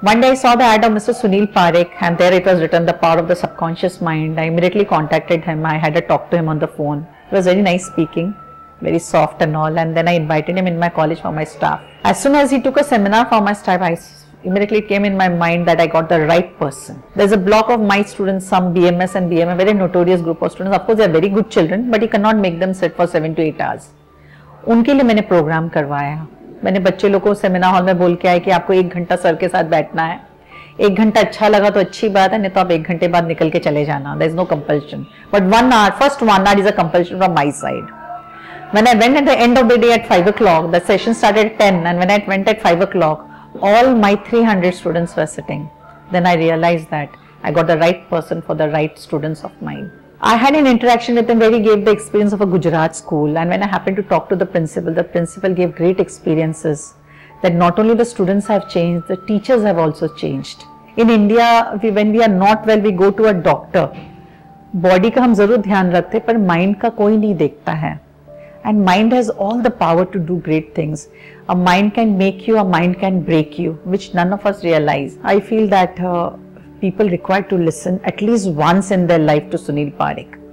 One day I saw the ad of Mr. Sunil Parekh and there it was written the power of the subconscious mind. I immediately contacted him. I had a talk to him on the phone. It was very nice speaking, very soft and all. And then I invited him in my college for my staff. As soon as he took a seminar for my staff, I immediately came in my mind that I got the right person. There's a block of my students, some BMS and BM, a very notorious group of students. Of course, they are very good children, but you cannot make them sit for seven to eight hours. उनके लिए मैंने programme करवाया मैंने बच्चे लोगों को seminar hall में बोल के आए कि आपको एक घंटा सर के साथ बैठना है। एक घंटा अच्छा लगा तो अच्छी बात है, नहीं तो आप एक घंटे बाद निकल के चले जाना। There is no compulsion but one hour first one hour is a compulsion from my side when I went at the end of the day at five o'clock the session start at ten and when I went at five o'clock all my three hundred students were sitting then I realise that I got the right person for the right students of mind I had an interaction with him where he gave the experience of a Gujarat school and when I happened to talk to the principal, the principal gave great experiences that not only the students have changed, the teachers have also changed. In India, we, when we are not well, we go to a doctor. Body का हम जरूर ध्यान रखते पर mind का कोई नहीं देखता है and mind has all the power to do great things a mind can make you a mind can break you which none of us realise I feel that people required to listen at least once in their life to Sunil Parekh.